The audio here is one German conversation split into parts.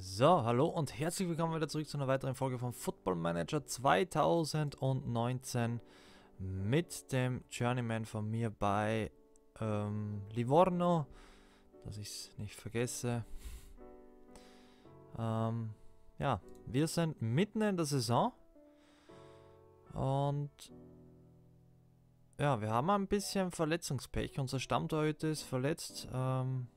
So, hallo und herzlich willkommen wieder zurück zu einer weiteren Folge von Football Manager 2019 mit dem Journeyman von mir bei ähm, Livorno, dass ich es nicht vergesse. Ähm, ja, wir sind mitten in der Saison und ja, wir haben ein bisschen Verletzungspech. Unser Stammtorhüter ist verletzt. Ähm,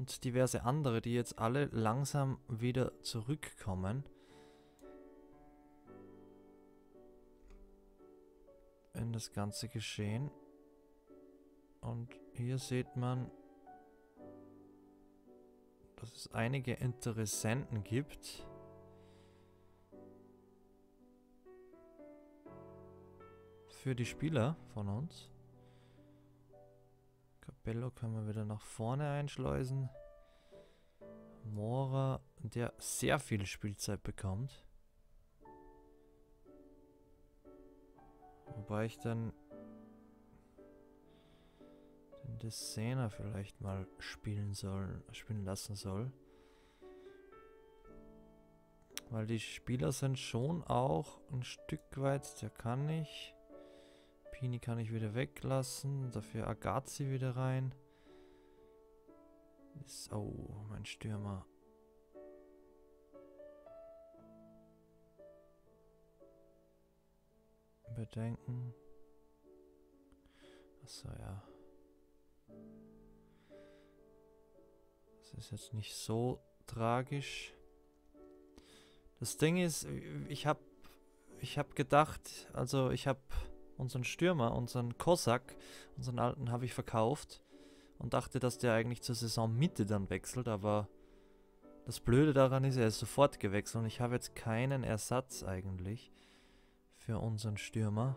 und diverse andere, die jetzt alle langsam wieder zurückkommen. In das ganze Geschehen. Und hier sieht man, dass es einige Interessenten gibt. Für die Spieler von uns. Bello können wir wieder nach vorne einschleusen. Mora, der sehr viel Spielzeit bekommt. Wobei ich dann den Dessena vielleicht mal spielen soll, spielen lassen soll. Weil die Spieler sind schon auch ein Stück weit, der kann nicht. Pini kann ich wieder weglassen. Dafür Agazi wieder rein. Ist, oh, mein Stürmer. Bedenken. Achso, ja. Das ist jetzt nicht so tragisch. Das Ding ist, ich habe ich hab gedacht, also ich habe unseren Stürmer, unseren Kosak, unseren alten, habe ich verkauft und dachte, dass der eigentlich zur Saisonmitte dann wechselt, aber das Blöde daran ist, er ist sofort gewechselt und ich habe jetzt keinen Ersatz eigentlich für unseren Stürmer.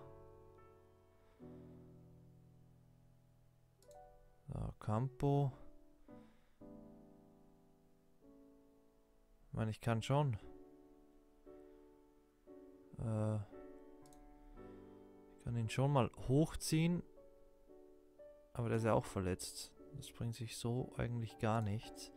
So, Campo. Ich meine, ich kann schon. Äh kann ihn schon mal hochziehen. Aber der ist ja auch verletzt. Das bringt sich so eigentlich gar nichts.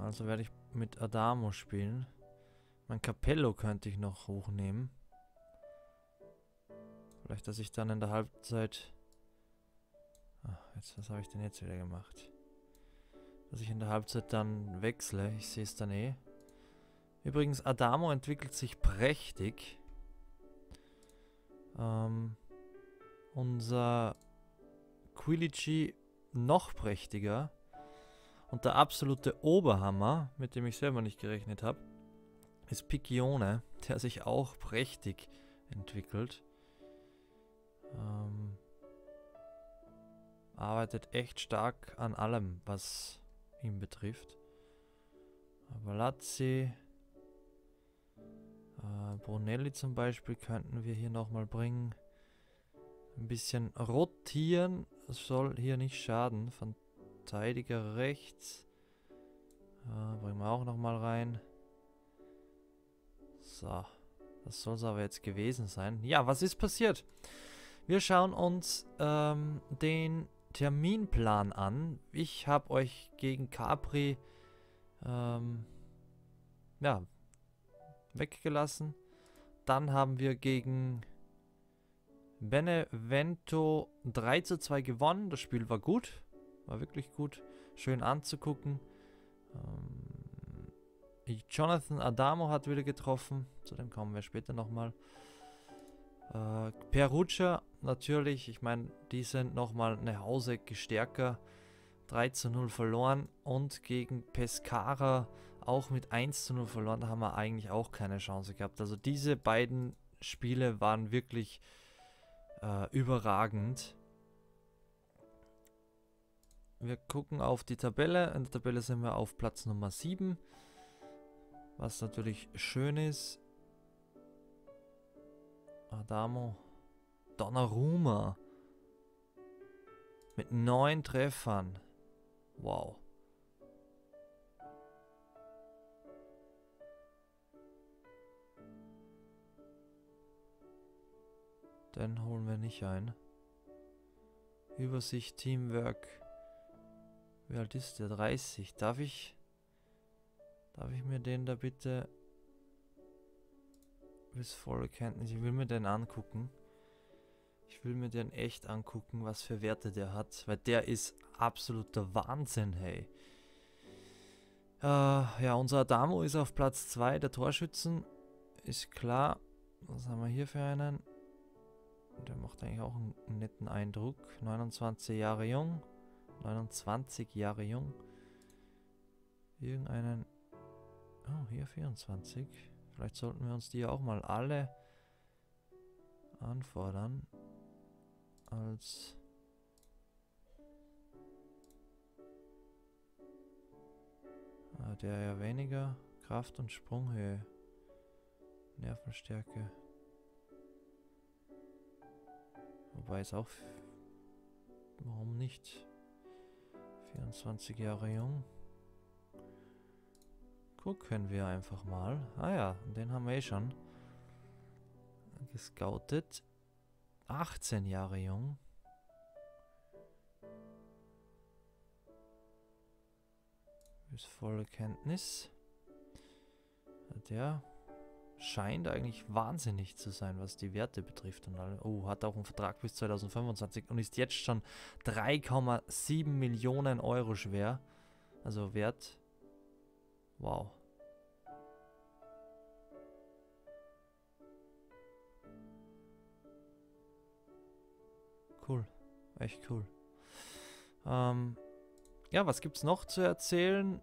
also werde ich mit Adamo spielen. Mein Capello könnte ich noch hochnehmen. Vielleicht, dass ich dann in der Halbzeit... Ach, jetzt, was habe ich denn jetzt wieder gemacht? Dass ich in der Halbzeit dann wechsle. Ich sehe es dann eh. Übrigens, Adamo entwickelt sich prächtig. Ähm, unser Quilici noch prächtiger. Und der absolute Oberhammer, mit dem ich selber nicht gerechnet habe, ist Piccione, der sich auch prächtig entwickelt. Ähm, arbeitet echt stark an allem, was ihn betrifft. Valazzi, äh, Brunelli zum Beispiel könnten wir hier nochmal bringen. Ein bisschen rotieren soll hier nicht schaden. Verteidiger rechts. Äh, bringen wir auch nochmal rein. So, das soll es aber jetzt gewesen sein. Ja, was ist passiert? Wir schauen uns ähm, den Terminplan an. Ich habe euch gegen Capri ähm, ja, weggelassen. Dann haben wir gegen Benevento 3 zu 2 gewonnen. Das Spiel war gut. War wirklich gut. Schön anzugucken. Ähm, Jonathan Adamo hat wieder getroffen. Zu dem kommen wir später nochmal. Äh, Perugia natürlich, ich meine, die sind nochmal eine Hause stärker. 3 zu 0 verloren und gegen Pescara auch mit 1 zu 0 verloren. Da haben wir eigentlich auch keine Chance gehabt. Also diese beiden Spiele waren wirklich äh, überragend. Wir gucken auf die Tabelle. In der Tabelle sind wir auf Platz Nummer 7. Was natürlich schön ist. Adamo Donnarumma. Mit neun Treffern. Wow. Den holen wir nicht ein. Übersicht, Teamwork. Wie alt ist der? 30. Darf ich... Darf ich mir den da bitte... Volle Kenntnis. Ich will mir den angucken. Ich will mir den echt angucken, was für Werte der hat. Weil der ist absoluter Wahnsinn, hey. Äh, ja, unser Adamo ist auf Platz 2 der Torschützen. Ist klar. Was haben wir hier für einen? Der macht eigentlich auch einen netten Eindruck. 29 Jahre jung. 29 Jahre jung. Irgendeinen... Oh, hier 24. Vielleicht sollten wir uns die auch mal alle anfordern. Als... Ah, der ja weniger Kraft und Sprunghöhe. Nervenstärke. Wobei es auch... Warum nicht? 24 Jahre jung. Gucken wir einfach mal. Ah ja, den haben wir eh schon gescoutet. 18 Jahre jung. Ist volle Kenntnis. Der scheint eigentlich wahnsinnig zu sein, was die Werte betrifft. Und alle. Oh, hat auch einen Vertrag bis 2025 und ist jetzt schon 3,7 Millionen Euro schwer. Also wert. Wow. Cool. Echt cool. Ähm, ja, was gibt's noch zu erzählen?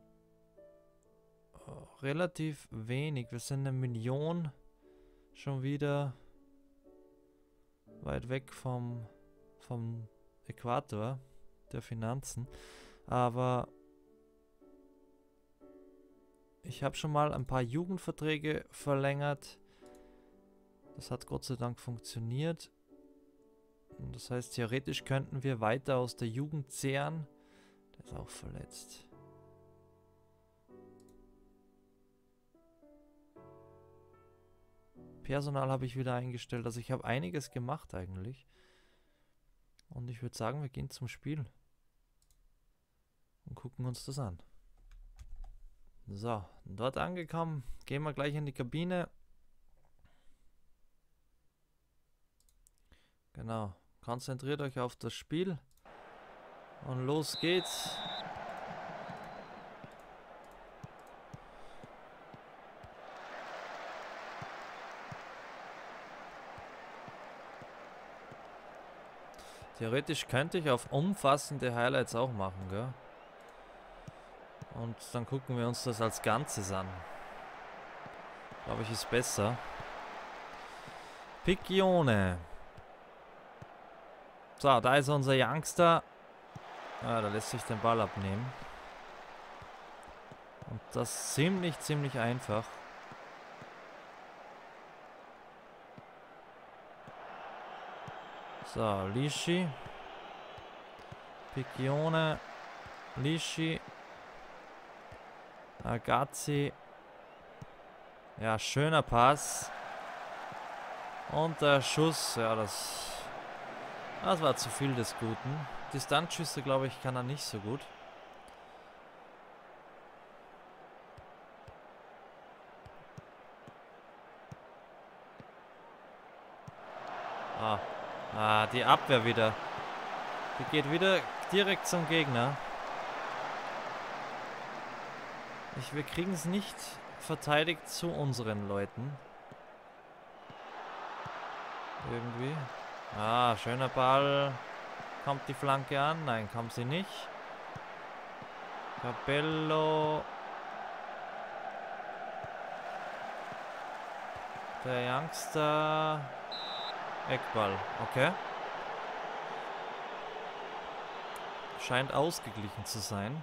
relativ wenig. Wir sind eine Million schon wieder weit weg vom, vom Äquator der Finanzen. Aber ich habe schon mal ein paar Jugendverträge verlängert. Das hat Gott sei Dank funktioniert. Das heißt, theoretisch könnten wir weiter aus der Jugend zehren. Der ist auch verletzt. Personal habe ich wieder eingestellt. Also ich habe einiges gemacht eigentlich. Und ich würde sagen, wir gehen zum Spiel. Und gucken uns das an. So, dort angekommen. Gehen wir gleich in die Kabine. Genau. Konzentriert euch auf das Spiel. Und los geht's. Theoretisch könnte ich auf umfassende Highlights auch machen, gell? Und dann gucken wir uns das als Ganzes an. Glaube ich, ist besser. Piccione. So, da ist unser Youngster. Ah, da lässt sich den Ball abnehmen. Und das ziemlich, ziemlich einfach. So, Lisci. Picchione. Lisci. Agazzi. Ja, schöner Pass. Und der Schuss, ja, das, das war zu viel des Guten. Distanzschüsse, glaube ich, kann er nicht so gut. Ah, Ah, die Abwehr wieder. Die geht wieder direkt zum Gegner. Ich, wir kriegen es nicht verteidigt zu unseren Leuten. Irgendwie. Ah, schöner Ball. Kommt die Flanke an? Nein, kommt sie nicht. Capello. Der Youngster. Eckball, okay. Scheint ausgeglichen zu sein.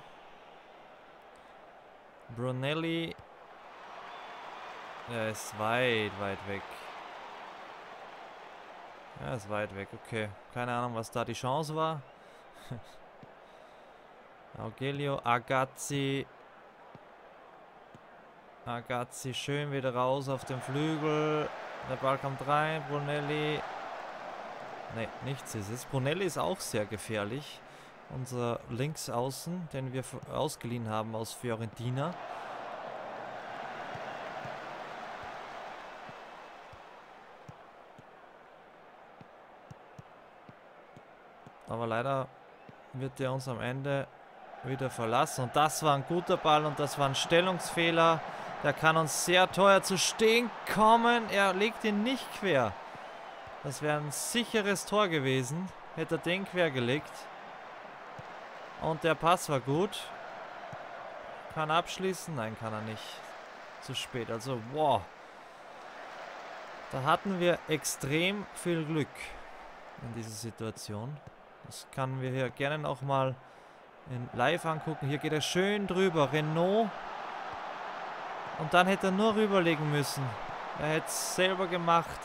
Brunelli. Er ist weit, weit weg. Er ist weit weg, okay. Keine Ahnung, was da die Chance war. Augelio, Agazzi. Agazzi schön wieder raus auf dem Flügel. Der Ball kommt rein. Brunelli Ne, nichts ist es. Brunelli ist auch sehr gefährlich. Unser Linksaußen, den wir ausgeliehen haben aus Fiorentina. Aber leider wird er uns am Ende wieder verlassen. Und das war ein guter Ball und das war ein Stellungsfehler. Der kann uns sehr teuer zu stehen kommen. Er legt ihn nicht quer. Das wäre ein sicheres Tor gewesen. Hätte er den quer gelegt. Und der Pass war gut. Kann abschließen? Nein, kann er nicht. Zu spät. Also, wow. Da hatten wir extrem viel Glück in dieser Situation. Das können wir hier gerne noch mal in live angucken. Hier geht er schön drüber. Renault. Und dann hätte er nur rüberlegen müssen. Er hätte es selber gemacht.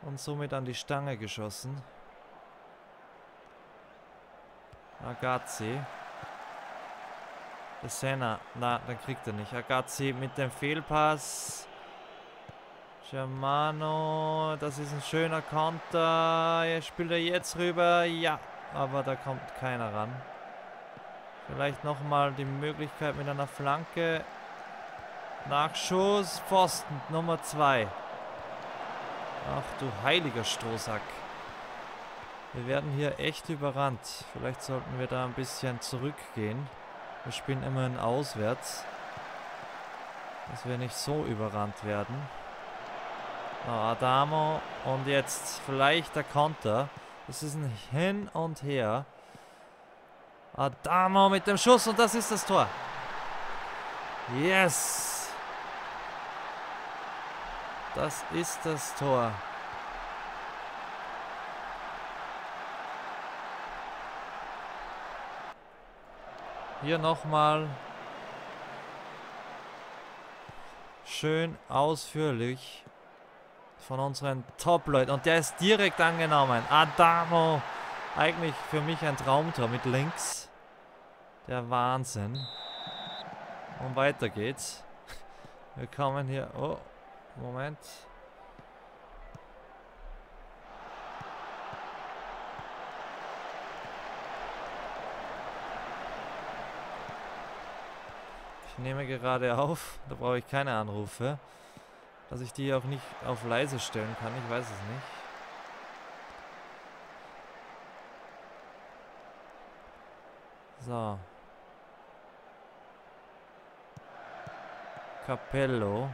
Und somit an die Stange geschossen. Agazzi. Senna. Na, dann kriegt er nicht. Agazzi mit dem Fehlpass. Germano, das ist ein schöner Konter. Er spielt er jetzt rüber. Ja, aber da kommt keiner ran. Vielleicht nochmal die Möglichkeit mit einer Flanke. Nachschuss. Pfosten, Nummer 2. Ach du heiliger Strohsack. Wir werden hier echt überrannt. Vielleicht sollten wir da ein bisschen zurückgehen. Wir spielen immerhin auswärts. Dass wir nicht so überrannt werden. Oh, Adamo. Und jetzt vielleicht der Konter. Das ist ein Hin und Her. Adamo mit dem Schuss und das ist das Tor. Yes. Das ist das Tor. Hier nochmal schön ausführlich von unseren Top-Leuten. Und der ist direkt angenommen. Adamo. Eigentlich für mich ein Traumtor mit links. Der Wahnsinn. Und weiter geht's. Wir kommen hier... Oh, Moment. Ich nehme gerade auf. Da brauche ich keine Anrufe. Dass ich die auch nicht auf leise stellen kann, ich weiß es nicht. So. Capello.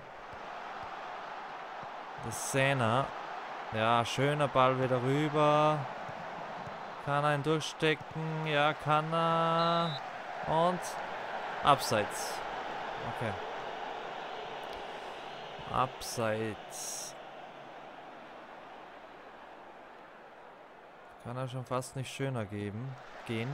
Das Sena. Ja, schöner Ball wieder rüber. Kann er ihn durchstecken? Ja, kann er. Und abseits. Okay. Abseits. Kann er schon fast nicht schöner geben. Gehen.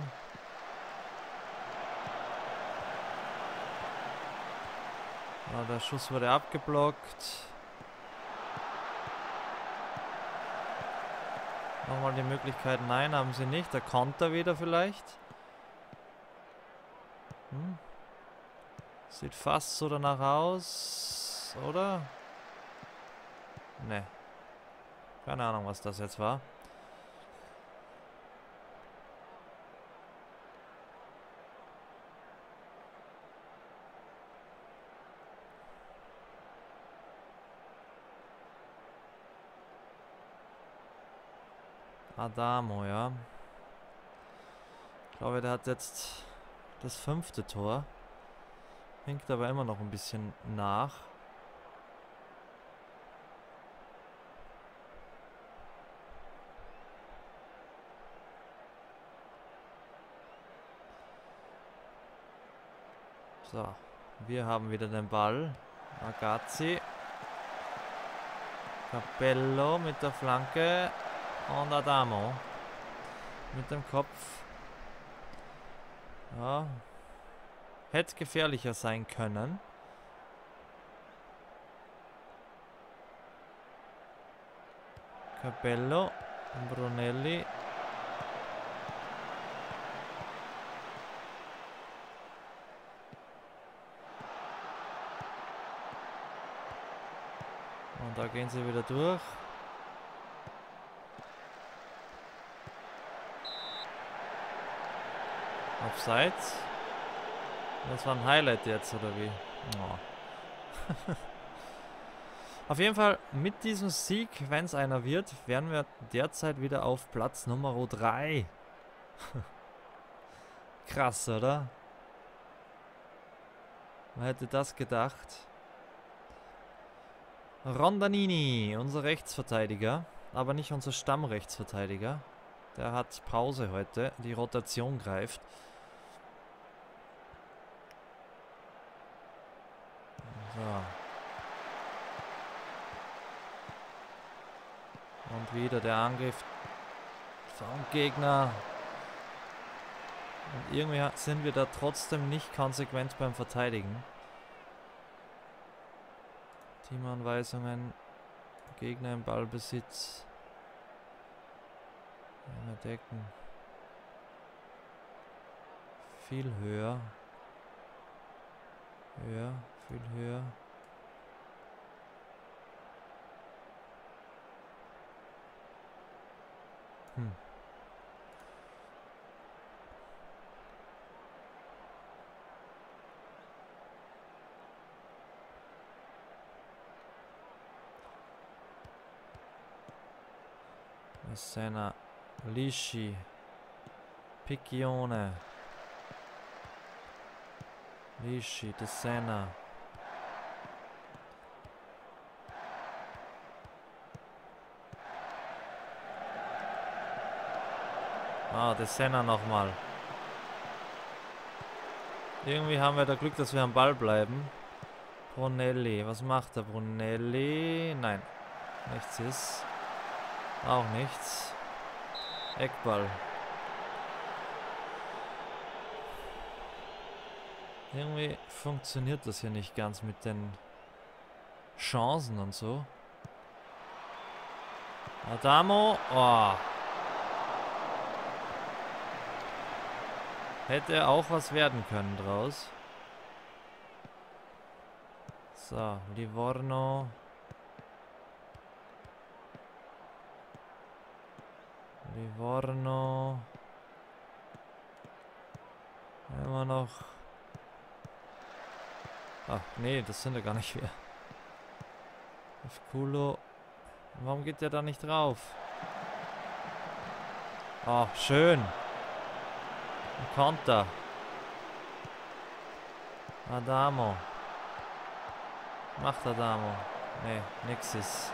Ah, der Schuss wurde abgeblockt. Nochmal die Möglichkeit. Nein, haben sie nicht. Der Konter wieder vielleicht. Hm. Sieht fast so danach aus oder? Ne. Keine Ahnung, was das jetzt war. Adamo, ja. Ich glaube, der hat jetzt das fünfte Tor. Hinkt aber immer noch ein bisschen nach. So, wir haben wieder den Ball. Agazzi. Capello mit der Flanke. Und Adamo. Mit dem Kopf. Ja. Hätte gefährlicher sein können. Capello, Brunelli. Und da gehen sie wieder durch. Offsides. Das war ein Highlight jetzt, oder wie? Oh. Auf jeden Fall, mit diesem Sieg, wenn es einer wird, wären wir derzeit wieder auf Platz Nummer 3. Krass, oder? Wer hätte das gedacht? Rondanini, unser Rechtsverteidiger, aber nicht unser Stammrechtsverteidiger. Der hat Pause heute, die Rotation greift. So. Und wieder der Angriff vom Gegner. Und irgendwie sind wir da trotzdem nicht konsequent beim Verteidigen. Teamanweisungen. Gegner im Ballbesitz. Immer decken. Viel höher. Höher, viel höher. Hmm. Messena, Lisci, Picchione, Lisci, Tessena. Ah, De Senna nochmal. Irgendwie haben wir da Glück, dass wir am Ball bleiben. Brunelli, was macht der Brunelli? Nein, nichts ist. Auch nichts. Eckball. Irgendwie funktioniert das hier nicht ganz mit den Chancen und so. Adamo. Oh. Hätte auch was werden können draus. So, Livorno. Livorno. Immer noch. Ach, nee, das sind ja gar nicht wir. Kulo. Warum geht der da nicht drauf? Oh, schön. Ein Konter. Adamo. Macht Adamo. Nee, nix ist.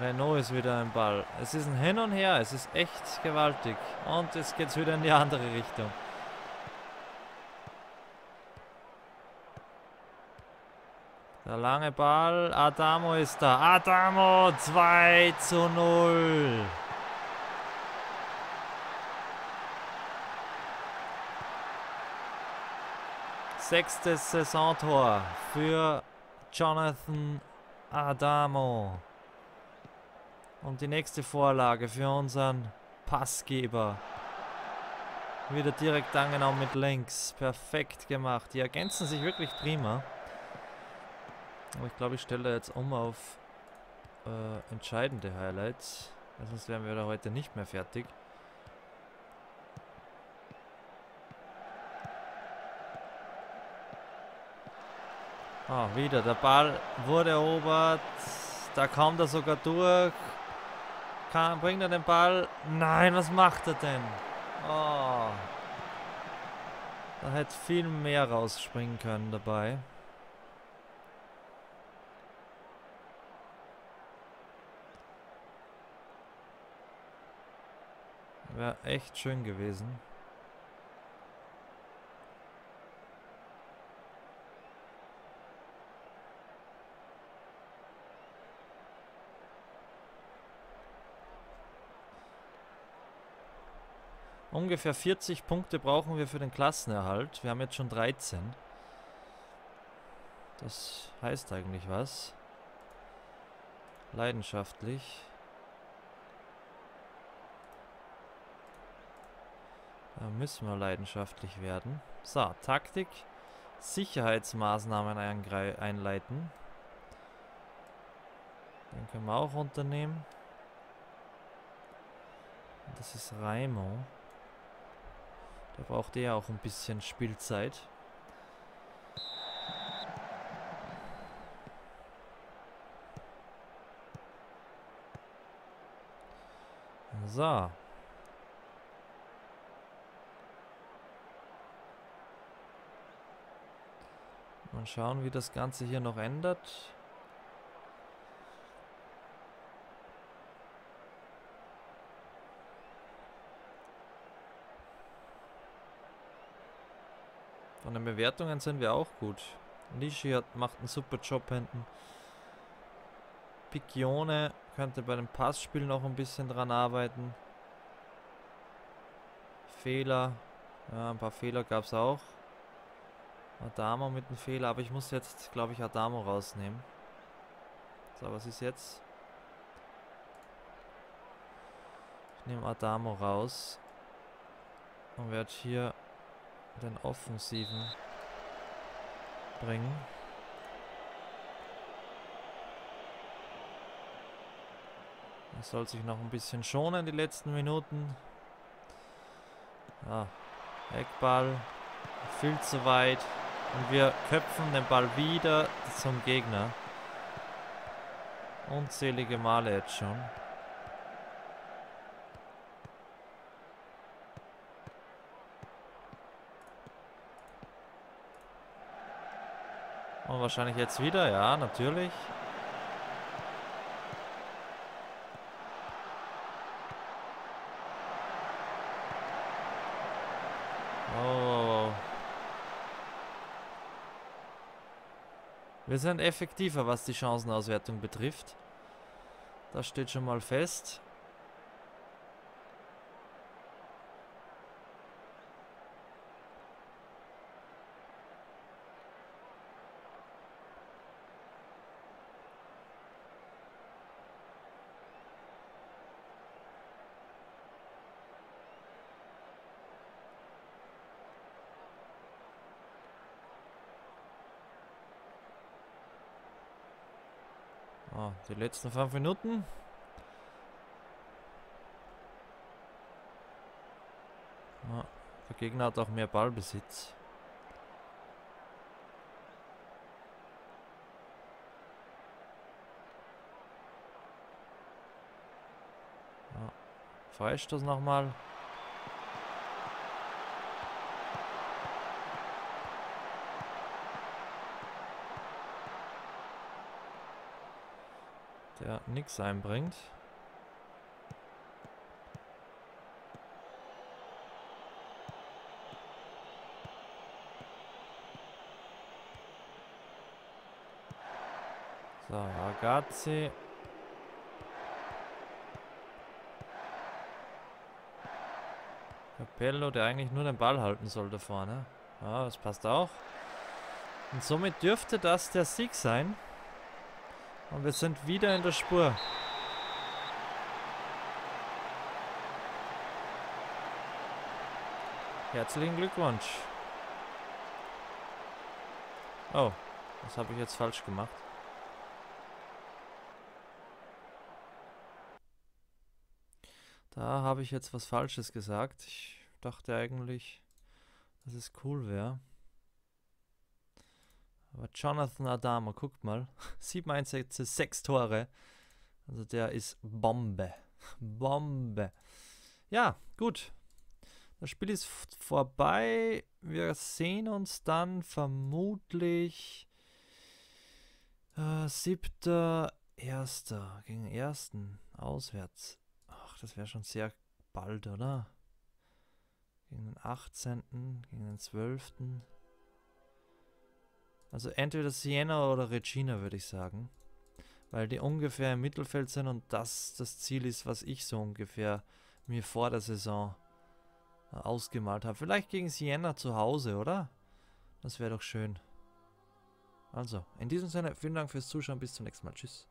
Renault ist wieder ein Ball. Es ist ein Hin und Her. Es ist echt gewaltig. Und jetzt geht es wieder in die andere Richtung. Der lange Ball. Adamo ist da. Adamo 2 zu 0. Sechstes Saisontor für Jonathan Adamo. Und die nächste Vorlage für unseren Passgeber. Wieder direkt angenommen mit links. Perfekt gemacht. Die ergänzen sich wirklich prima. Aber ich glaube, ich stelle jetzt um auf äh, entscheidende Highlights. Sonst wären wir da heute nicht mehr fertig. Ah, wieder. Der Ball wurde erobert. Da kommt er sogar durch. Kann, bringt er den Ball? Nein, was macht er denn? Oh. Da hätte viel mehr rausspringen können dabei. Wäre echt schön gewesen. Ungefähr 40 Punkte brauchen wir für den Klassenerhalt. Wir haben jetzt schon 13. Das heißt eigentlich was. Leidenschaftlich. Da müssen wir leidenschaftlich werden. So, Taktik. Sicherheitsmaßnahmen einleiten. Den können wir auch unternehmen. Das ist Raimo. Da braucht er auch ein bisschen Spielzeit. So. Mal schauen, wie das Ganze hier noch ändert. Von den Bewertungen sind wir auch gut. Nishi hat, macht einen super Job hinten. Piccione könnte bei dem Passspiel noch ein bisschen dran arbeiten. Fehler. Ja, ein paar Fehler gab es auch. Adamo mit einem Fehler, aber ich muss jetzt, glaube ich, Adamo rausnehmen. So, was ist jetzt? Ich nehme Adamo raus und werde hier den Offensiven bringen. Er soll sich noch ein bisschen schonen die letzten Minuten. Ja, Eckball. Viel zu weit. Und wir köpfen den Ball wieder zum Gegner. Unzählige Male jetzt schon. Und wahrscheinlich jetzt wieder, ja, natürlich. Oh. Wir sind effektiver, was die Chancenauswertung betrifft. Das steht schon mal fest. Die letzten fünf Minuten. Oh, der Gegner hat auch mehr Ballbesitz. Freistoß nochmal. der nichts einbringt. So, Ragazzi. Capello, der eigentlich nur den Ball halten sollte vorne. Ja, das passt auch. Und somit dürfte das der Sieg sein. Und wir sind wieder in der Spur. Herzlichen Glückwunsch. Oh, was habe ich jetzt falsch gemacht? Da habe ich jetzt was Falsches gesagt. Ich dachte eigentlich, dass es cool wäre. Aber Jonathan Adama, guckt mal. Sieben Einsätze, sechs Tore. Also der ist Bombe. Bombe. Ja, gut. Das Spiel ist vorbei. Wir sehen uns dann vermutlich äh, siebter, erster gegen ersten auswärts. Ach, das wäre schon sehr bald, oder? Gegen den 18., gegen den 12. Also entweder Siena oder Regina, würde ich sagen. Weil die ungefähr im Mittelfeld sind und das das Ziel ist, was ich so ungefähr mir vor der Saison äh, ausgemalt habe. Vielleicht gegen Siena zu Hause, oder? Das wäre doch schön. Also, in diesem Sinne, vielen Dank fürs Zuschauen. Bis zum nächsten Mal. Tschüss.